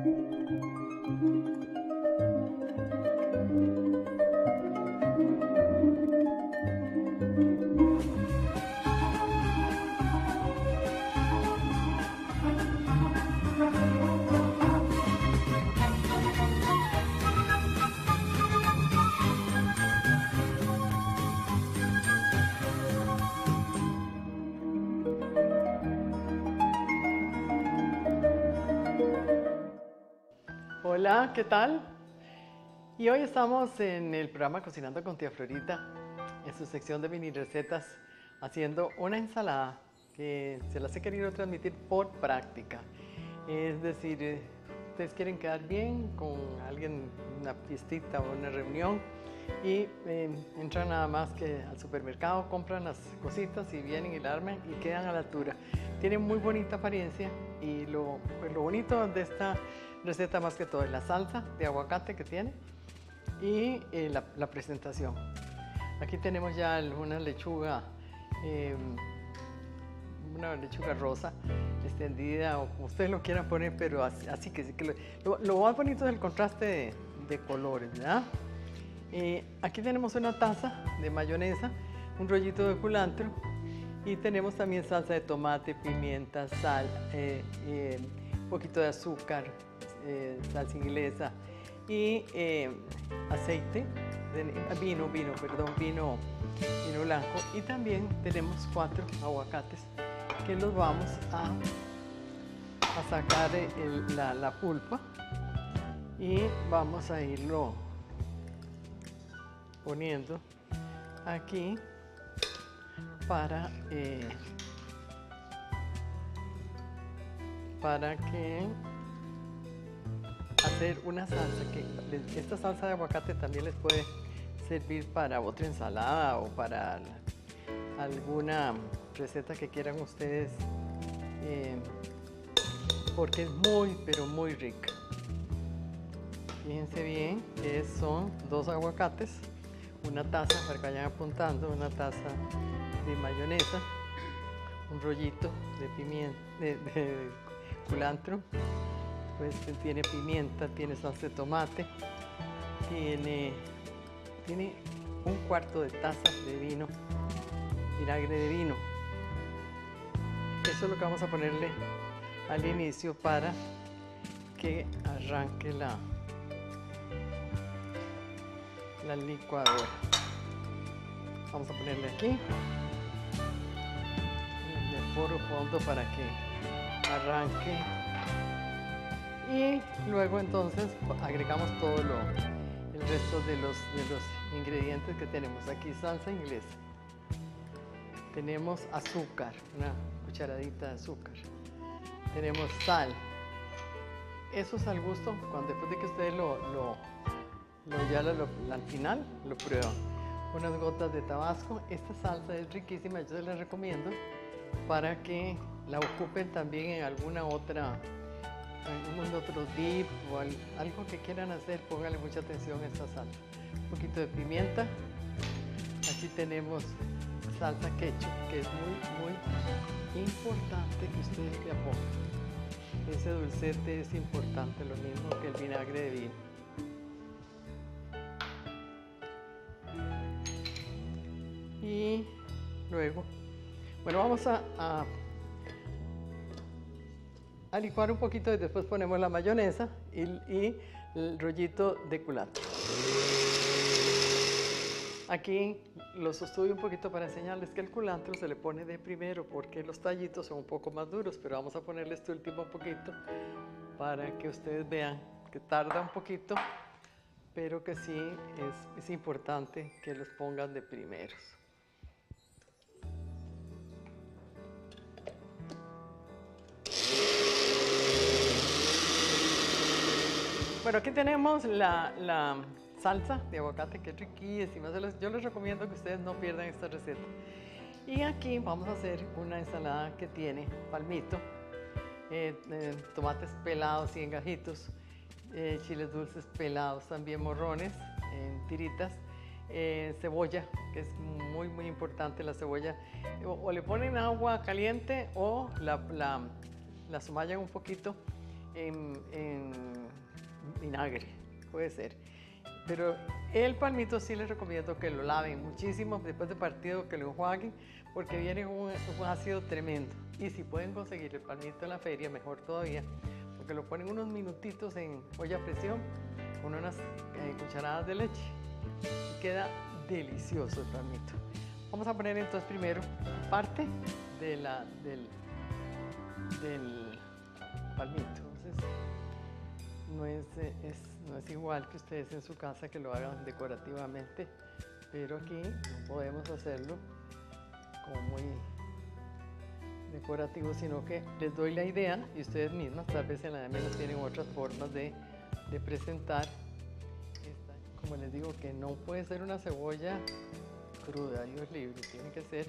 Música Hola, ¿qué tal? Y hoy estamos en el programa Cocinando con Tía Florita, en su sección de mini recetas, haciendo una ensalada que se las he querido transmitir por práctica. Es decir, eh, ustedes quieren quedar bien con alguien, una fiestita o una reunión, y eh, entran nada más que al supermercado, compran las cositas y vienen y la arman y quedan a la altura. Tiene muy bonita apariencia y lo, pues, lo bonito de esta receta más que todo es la salsa de aguacate que tiene y eh, la, presentación. Aquí tenemos ya una lechuga, eh, una lechuga rosa extendida o como ustedes lo quieran poner, pero así, que, lo, lo, más bonito es el contraste de, colores, ¿verdad? Eh, aquí tenemos una taza de mayonesa, un rollito de culantro y tenemos también salsa de tomate, pimienta, sal, un poquito de azúcar, eh, salsa inglesa y eh, aceite, vino, vino, perdón, vino, vino blanco. Y también tenemos cuatro aguacates que los vamos a, a sacar la, la pulpa y vamos a irlo poniendo aquí para, eh, para que hacer una salsa que esta salsa de aguacate también les puede servir para otra ensalada o para alguna receta que quieran ustedes eh, porque es muy pero muy rica. Fíjense bien que son dos aguacates una taza para que vayan apuntando una taza de mayonesa un rollito de pimienta de culantro pues tiene pimienta, tiene salsa de tomate, tiene, tiene un cuarto de taza de vino, vinagre de vino. Eso es lo que vamos a ponerle al inicio para que arranque la, la licuadora. Vamos a ponerle aquí el puro fondo para que arranque y luego entonces agregamos todo lo, el resto de los, de los ingredientes que tenemos aquí. Salsa inglesa. Tenemos azúcar, una cucharadita de azúcar. Tenemos sal. Eso es al gusto, cuando después de que ustedes lo, lo, lo ya lo, al final lo prueban. Unas gotas de tabasco. Esta salsa es riquísima, yo se la recomiendo para que la ocupen también en alguna otra algún otro dip o algo que quieran hacer, póngale mucha atención a esta salsa. Un poquito de pimienta. Aquí tenemos salsa ketchup, que es muy, muy importante que ustedes le pongan. Ese dulcete es importante, lo mismo que el vinagre de vino. Y luego, bueno, vamos a a licuar un poquito y después ponemos la mayonesa y, el rollito de culantro. Aquí lo sostuve un poquito para enseñarles que el culantro se le pone de primero porque los tallitos son un poco más duros, pero vamos a ponerle este último poquito para que ustedes vean que tarda un poquito, pero que sí es, es importante que los pongan de primeros. Bueno, aquí tenemos la, salsa de aguacate que es riquísima. Yo les recomiendo que ustedes no pierdan esta receta. Y aquí vamos a hacer una ensalada que tiene palmito, eh, eh, tomates pelados y engajitos, eh, chiles dulces pelados, también morrones en tiritas, cebolla, que es muy muy importante la cebolla. O, le ponen agua caliente o la, la, un poquito en vinagre, puede ser. Pero el palmito sí les recomiendo que lo laven muchísimo después de partido, que lo enjuaguen, porque viene un, ácido tremendo. Y si pueden conseguir el palmito en la feria, mejor todavía, porque lo ponen unos minutitos en olla a presión con unas eh, cucharadas de leche y queda delicioso el palmito. Vamos a poner entonces primero parte de la, del, del palmito. No es, igual que ustedes en su casa que lo hagan decorativamente, pero aquí no podemos hacerlo como muy decorativo, sino que les doy la idea y ustedes mismas tal vez en la menos tienen otras formas de, presentar. Como les digo, que no puede ser una cebolla cruda, Dios libre, tiene que ser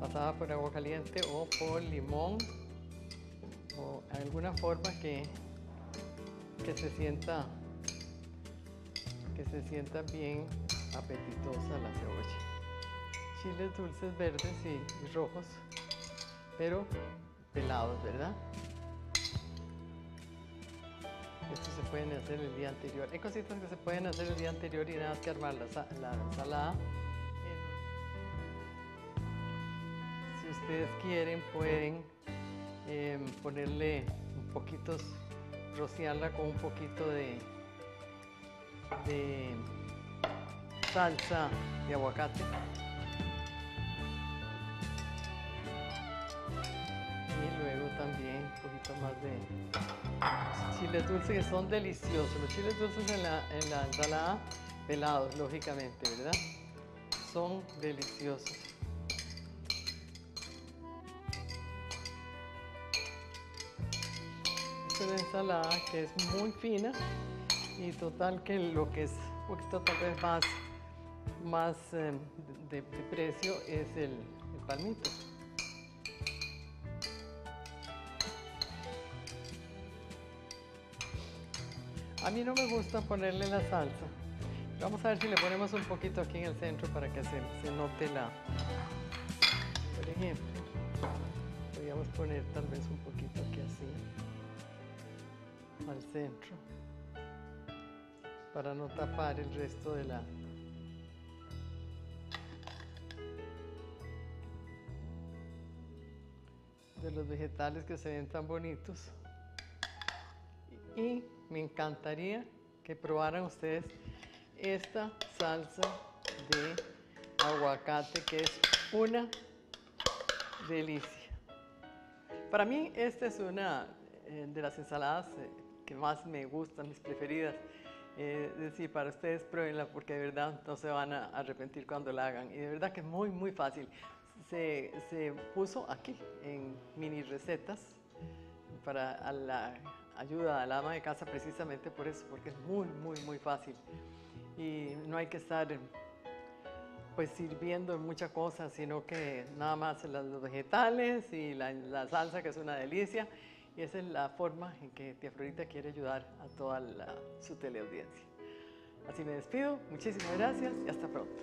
pasada por agua caliente o por limón o alguna forma que, que se sienta que se sienta bien apetitosa la cebolla. Chiles dulces verdes y, rojos, pero pelados, ¿verdad? Estos se pueden hacer el día anterior. Hay cositas que se pueden hacer el día anterior y nada más que armar la, la ensalada. Si ustedes quieren, pueden em, ponerle un poquito, rociarla con un poquito de, salsa de aguacate. Y luego también un poquito más de chiles dulces que son deliciosos. Los chiles dulces en la, en la ensalada pelados, lógicamente, ¿verdad? Son deliciosos. Una ensalada que es muy fina y total que lo que es un poquito tal vez más, más de, de precio es el, el palmito. A mí no me gusta ponerle la salsa. Vamos a ver si le ponemos un poquito aquí en el centro para que se, se note la... Por ejemplo, podríamos poner tal vez un poquito aquí así, al centro, para no tapar el resto de la... de los vegetales que se ven tan bonitos. Y me encantaría que probaran ustedes esta salsa de aguacate que es una delicia. Para mí esta es una eh, de las ensaladas eh, más me gustan, mis preferidas. Eh, decir, para ustedes pruébenla porque de verdad no se van a arrepentir cuando la hagan. Y de verdad que es muy, muy fácil. Se, se puso aquí en mini recetas para la ayuda al ama de casa precisamente por eso, porque es muy, muy, muy fácil. Y no hay que estar pues sirviendo muchas cosas, sino que nada más los vegetales y la salsa que es una delicia. Y esa es la forma en que Tía Florita quiere ayudar a toda su teleaudiencia. Así me despido, muchísimas gracias y hasta pronto.